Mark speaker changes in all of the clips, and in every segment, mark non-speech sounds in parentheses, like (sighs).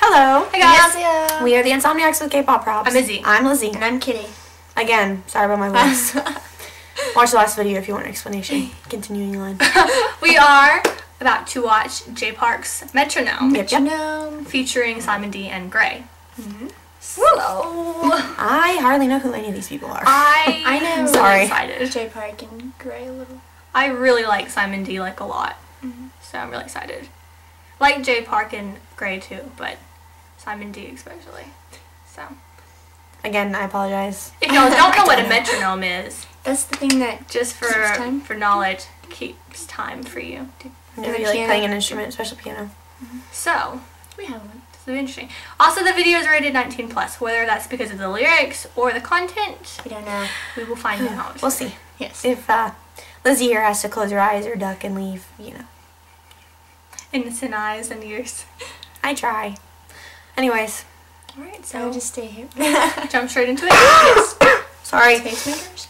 Speaker 1: Hello.
Speaker 2: Hey guys.
Speaker 3: Annyeonghaseyo.
Speaker 1: We are the Insomniacs with K-pop probs.
Speaker 2: I'm Izzy.
Speaker 1: I'm Lizzie.
Speaker 3: And I'm Kitty.
Speaker 1: Again, sorry about my (laughs) voice. Watch the last video if you want an explanation. Continuing on. (laughs)
Speaker 2: We are about to watch Jay Park's Metronome
Speaker 1: Yep, yep.
Speaker 2: Featuring Simon D and Gray. Mm-hmm. So
Speaker 1: I hardly know who any of these people are.
Speaker 2: I (laughs)
Speaker 3: I know.
Speaker 2: am really
Speaker 1: Sorry.
Speaker 2: excited.
Speaker 3: Jay Park and Gray a little.
Speaker 2: I really like Simon D like a lot. Mm-hmm. So I'm really excited. Like Jay Park and Gray too, but Simon D especially. So
Speaker 1: Again, I apologize.
Speaker 2: if y'all don't (laughs) know what a metronome is,
Speaker 3: That's the thing that.
Speaker 2: just for
Speaker 3: Keeps time?
Speaker 2: for knowledge, keeps time for you.
Speaker 1: I'm
Speaker 3: And
Speaker 1: gonna
Speaker 3: the
Speaker 1: be like playing an instrument, especially piano.
Speaker 2: So
Speaker 3: We have one.
Speaker 2: This is interesting. Also, the video is rated 19 plus. Whether that's because of the lyrics or the content,
Speaker 3: We don't know.
Speaker 2: we will find out.
Speaker 1: We'll see.
Speaker 3: Yes.
Speaker 1: If uh, Lizzie here has to close her eyes or duck and leave, you know.
Speaker 2: Innocent eyes and ears.
Speaker 1: I try. Anyways,
Speaker 2: All right,
Speaker 3: So
Speaker 2: so
Speaker 3: we'll just stay here. (laughs)
Speaker 2: jump straight into it. yes. (coughs)
Speaker 1: sorry.
Speaker 3: Tastemakers?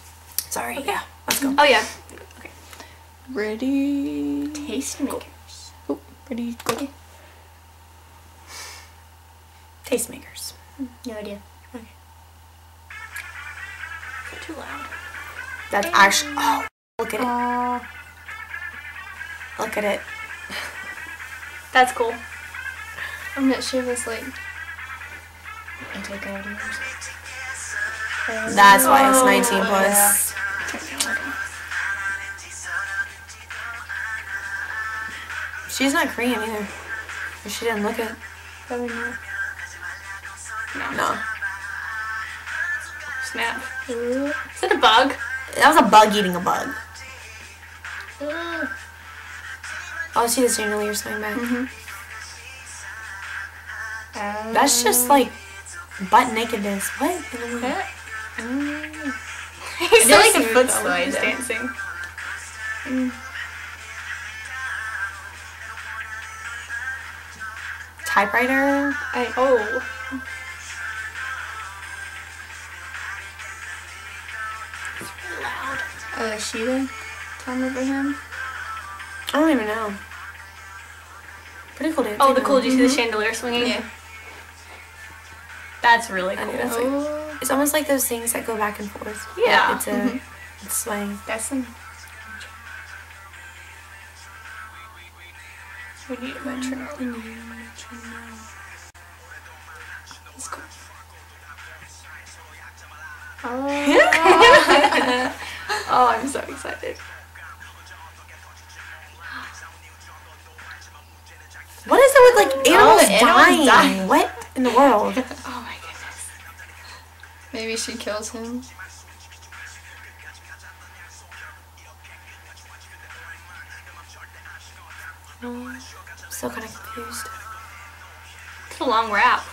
Speaker 1: Sorry. Yeah, let's go.
Speaker 2: Oh yeah. Okay.
Speaker 4: Ready?
Speaker 3: Tastemakers.
Speaker 4: Oh, ready? Go.
Speaker 1: Tastemakers.
Speaker 3: No idea.
Speaker 2: Too loud.
Speaker 1: That's actually. Oh, look at it.
Speaker 3: Aww.
Speaker 1: Look at it.
Speaker 2: That's cool.
Speaker 3: I'm not sure if it's like. Anti-gravity.
Speaker 1: That's why it's
Speaker 3: Oh,
Speaker 1: 19 plus. She's not Korean either. She didn't look it.
Speaker 3: Probably not.
Speaker 1: No.
Speaker 2: Snap. Is it a bug?
Speaker 1: That was a bug eating a bug. Oh, see the chandelier swing back.
Speaker 3: Um,
Speaker 1: That's just like butt nakedness. What? in the world?
Speaker 3: that. Mm. (laughs)
Speaker 2: He's
Speaker 3: feel like a foot slide,
Speaker 2: dancing.
Speaker 1: Typewriter?
Speaker 3: I,
Speaker 2: Oh.
Speaker 3: Uh, Sheeta. Tom over him.
Speaker 1: I don't even know. Pretty cool dance.
Speaker 2: Oh, the cool. Did you see the chandelier swinging?
Speaker 3: Yeah.
Speaker 2: That's really cool.
Speaker 1: knew that's like, it's almost like those things that go back and forth.
Speaker 2: Yeah.
Speaker 1: It's a it's swaying.
Speaker 3: that's some.
Speaker 2: We need a metronome.
Speaker 3: That's cool. Oh. (laughs) (laughs)
Speaker 2: Oh, I'm so excited.
Speaker 1: What is it with like animals,
Speaker 3: the animals
Speaker 1: dying?
Speaker 3: dying.
Speaker 1: What in the world? (laughs)
Speaker 2: Oh my goodness.
Speaker 3: Maybe she kills him.
Speaker 1: I'm Still kind of confused.
Speaker 2: It's a long rap.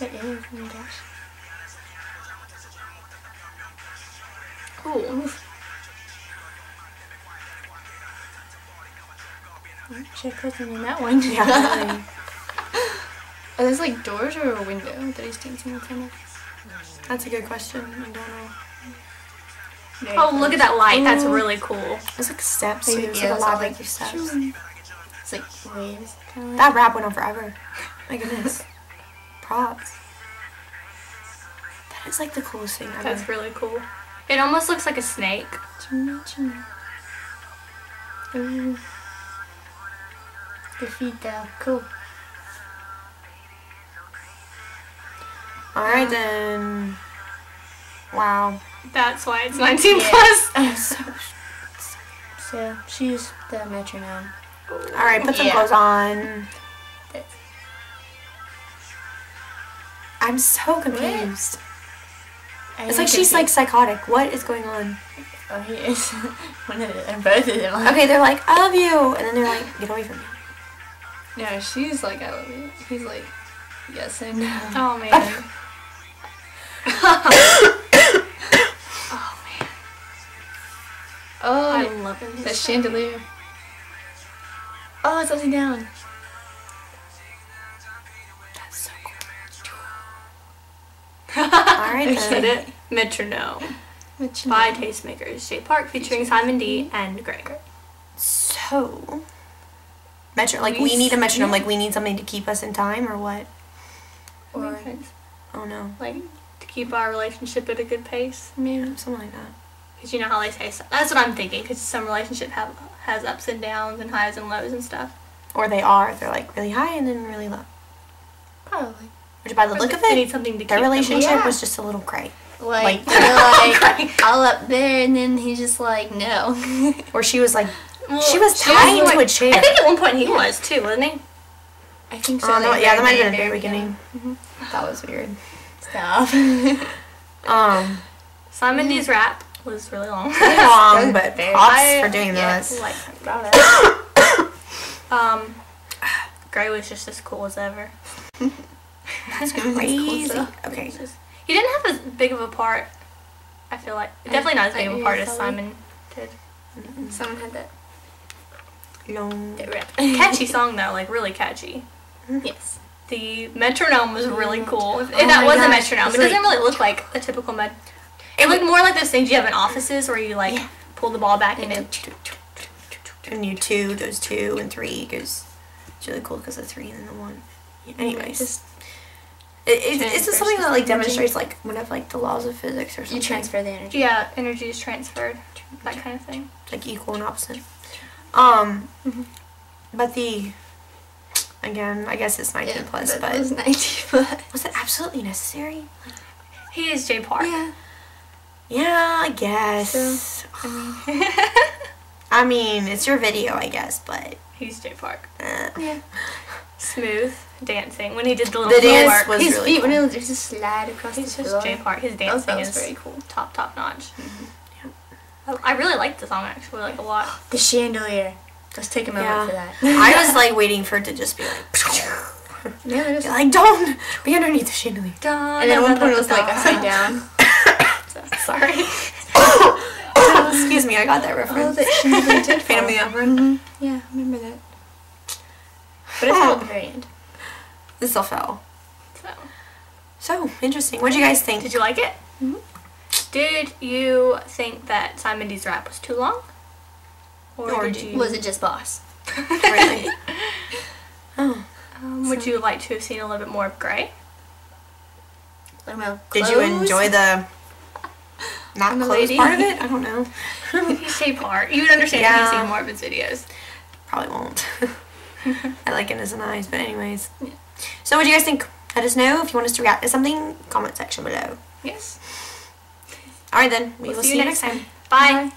Speaker 3: It is. Oh my gosh.
Speaker 2: Cool.
Speaker 3: Should I them in that one?
Speaker 1: Yeah. (laughs)
Speaker 3: Are those like doors or a window that he's dancing in front of?
Speaker 1: That's a good question. I don't know.
Speaker 2: Oh, look at that light. That's really cool.
Speaker 1: It's like steps
Speaker 3: Maybe-.
Speaker 1: It's
Speaker 3: yeah,
Speaker 1: like a lot of
Speaker 3: like
Speaker 1: like steps.
Speaker 3: It's like waves. Kind of
Speaker 1: That rap went on forever. (laughs) My goodness. Props. That is like the coolest thing ever.
Speaker 2: That's really cool. It almost looks like a snake.
Speaker 3: Ooh. The feet though. Cool.
Speaker 1: Alright then. Wow.
Speaker 2: That's why it's 19
Speaker 3: Yeah.
Speaker 2: plus. (laughs)
Speaker 1: So,
Speaker 3: So she's the metronome.
Speaker 1: Alright, put some
Speaker 3: Yeah.
Speaker 1: clothes on. I'm so confused.
Speaker 3: I
Speaker 1: It's like she's like psychotic. What is going on?
Speaker 3: Oh, he is. One of them. Both of them. are. (laughs)
Speaker 1: Okay, they're like, I love you. And then they're like, get away from me.
Speaker 3: No, she's like, I love you. He's like, yes, I know. (laughs)
Speaker 2: Oh man. (laughs) oh man.
Speaker 3: Oh,
Speaker 2: I love him.
Speaker 3: the
Speaker 2: this.
Speaker 3: chandelier. Oh, it's upside down.
Speaker 1: Cool. Alright
Speaker 2: I
Speaker 1: then.
Speaker 2: said it. Metronome
Speaker 3: Which
Speaker 2: by Tastemakers. Jay Park featuring Simon D and Gray.
Speaker 1: So, metro like we need a metronome like we need something to keep us in time or what?
Speaker 3: Or
Speaker 2: Makes sense.
Speaker 1: Oh no.
Speaker 2: Like to keep our relationship at a good pace.
Speaker 1: Yeah, something like that.
Speaker 2: Because you know how they say so. That's what I'm thinking. Because some relationship have has ups and downs and highs and lows and stuff.
Speaker 1: Or they are. They're like really high and then really low.
Speaker 3: probably.
Speaker 1: Which by the look of it,
Speaker 2: something to keep
Speaker 1: their relationship
Speaker 3: Yeah.
Speaker 1: was just a little cray.
Speaker 3: Like,
Speaker 1: Like- (laughs)
Speaker 3: like (laughs) all up there, and then he's just like, no. (laughs)
Speaker 1: Or she was like
Speaker 2: Well,
Speaker 1: she was tied
Speaker 2: like-
Speaker 1: to a chair.
Speaker 2: I think at one point he was too, wasn't he?
Speaker 3: I think so.
Speaker 1: Oh,
Speaker 3: like,
Speaker 1: yeah, that might have been the very beginning. That was weird.
Speaker 3: Stop.
Speaker 1: Um,
Speaker 2: Simon D's rap was really long.
Speaker 1: long, but
Speaker 3: Very-
Speaker 1: props for doing
Speaker 2: yeah,
Speaker 1: this.
Speaker 2: Like, (coughs) um, Gray was just as cool as ever. (laughs)
Speaker 1: That's crazy. Okay.
Speaker 2: He didn't have as big of a part. I feel like definitely not as big of a part as Simon did.
Speaker 3: Someone had that.
Speaker 1: Long. (laughs)
Speaker 2: Catchy song though, like really catchy. Mm-hmm.
Speaker 3: yes.
Speaker 2: The metronome was really mm. cool. If,
Speaker 3: Oh
Speaker 2: that was a metronome, it doesn't really look like a typical met. It looked more like those things you have in offices where you like pull the ball back and it.
Speaker 1: And you two goes two and three goes. It's really cool because the three and then the one. Anyways,
Speaker 3: Just
Speaker 1: it, it, it's just something that like
Speaker 3: energy.
Speaker 1: demonstrates like one of like the laws of physics or something.
Speaker 3: you transfer the energy.
Speaker 2: Yeah, energy is transferred. That kind of thing.
Speaker 1: like equal and opposite. Um,
Speaker 3: Mm-hmm.
Speaker 1: but the again, I guess it's 19 plus,
Speaker 3: that
Speaker 1: but
Speaker 3: was 19 plus.
Speaker 1: was it absolutely necessary?
Speaker 2: He is Jay Park.
Speaker 3: Yeah.
Speaker 1: Yeah, I guess.
Speaker 3: So, I mean, (sighs) (laughs)
Speaker 1: I mean, it's your video, I guess, but
Speaker 2: He's Jay Park.
Speaker 1: uh,
Speaker 3: yeah.
Speaker 2: Smooth dancing when he did the little
Speaker 1: The dance
Speaker 2: footwork.
Speaker 1: was
Speaker 3: His
Speaker 1: really
Speaker 3: feet
Speaker 1: cool.
Speaker 3: when he'll just slide across
Speaker 2: He's
Speaker 3: the
Speaker 2: just
Speaker 3: floor.
Speaker 2: Jay Park. His
Speaker 3: That was-
Speaker 2: dancing
Speaker 3: that was
Speaker 2: is
Speaker 3: very cool.
Speaker 2: top top notch. I, I really like the song actually, like a lot. (gasps)
Speaker 3: The chandelier. Let's take a moment
Speaker 1: Yeah.
Speaker 3: for that.
Speaker 1: I was (laughs) like waiting for it to just be like, (laughs)
Speaker 3: yeah, they're just,
Speaker 1: like don't be underneath the chandelier.
Speaker 3: and then at one point it was like upside down. (laughs)
Speaker 2: Sorry.
Speaker 1: Oh, I got that
Speaker 3: Oh,
Speaker 1: reference.
Speaker 3: that chandelier did
Speaker 1: Phantom (laughs)
Speaker 3: fall.
Speaker 1: of the Opera.
Speaker 3: Mhm. Yeah, I remember that. But it fell at the very end.
Speaker 1: This still fell.
Speaker 2: So,
Speaker 1: So interesting. What do you guys think?
Speaker 2: did you like it?
Speaker 3: Mhm.
Speaker 2: Did you think that Simon D's rap was too long? Or,
Speaker 1: Or
Speaker 2: did
Speaker 1: did-
Speaker 2: you?
Speaker 3: Was it just boss?
Speaker 1: really? (laughs) Oh,
Speaker 2: Um, would you like to have seen a little bit more of Gray?
Speaker 3: Like my
Speaker 1: did you enjoy the not
Speaker 3: the lady?
Speaker 1: part of it? I don't know. (laughs)
Speaker 2: He's Jay Park. You would understand if you've seen more of his videos.
Speaker 1: Probably won't. (laughs) I like it as an eyes, but anyways. So what do you guys think? Let us know if you want us to react to something. Comment section below.
Speaker 2: Yes.
Speaker 1: All right then. We
Speaker 2: We'll
Speaker 1: will
Speaker 2: see
Speaker 1: see
Speaker 2: you
Speaker 1: you
Speaker 2: next
Speaker 1: next time.
Speaker 2: Bye.
Speaker 3: Bye.